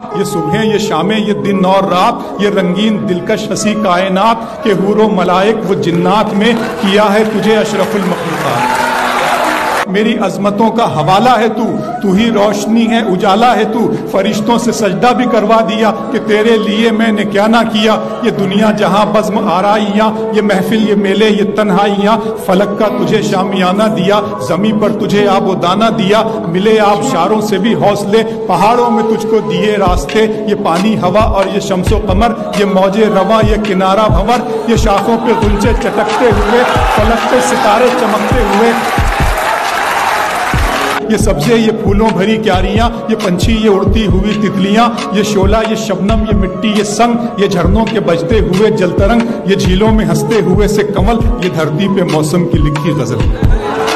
ये सुबह, ये शामें, ये दिन और रात, ये रंगीन, दिलकश, हसी कायनात, के हूरो मलाइक वो जिन्नात में किया है तुझे अशरफुल मखलूक़ात। मेरी अजमतों का हवाला है तू। तू ही रोशनी है, उजाला है तू। फरिश्तों से सजदा भी करवा दिया कि तेरे लिए मैंने क्या ना किया। ये दुनिया जहाँ बज्म आराइयाँ, ये महफिल, ये मेले, ये तन्हाइयाँ, फलक का तुझे शामियाना दिया, जमी पर तुझे आबो दाना दिया। मिले आप शारों से भी हौसले, पहाड़ों में तुझको दिए रास्ते। ये पानी, हवा और ये शमसो कमर, ये मौजे रवा, ये किनारा भंवर। ये शाखों पे गुंचे चटकते हुए फलक पे सितारे चमकते हुए। ये सब्जे, ये फूलों भरी क्यारियाँ, ये पंछी, ये उड़ती हुई तितलियाँ, ये शोला, ये शबनम, ये मिट्टी, ये संग, ये झरनों के बजते हुए जलतरंग, ये झीलों में हँसते हुए से कमल, ये धरती पे मौसम की लिखी गज़ल।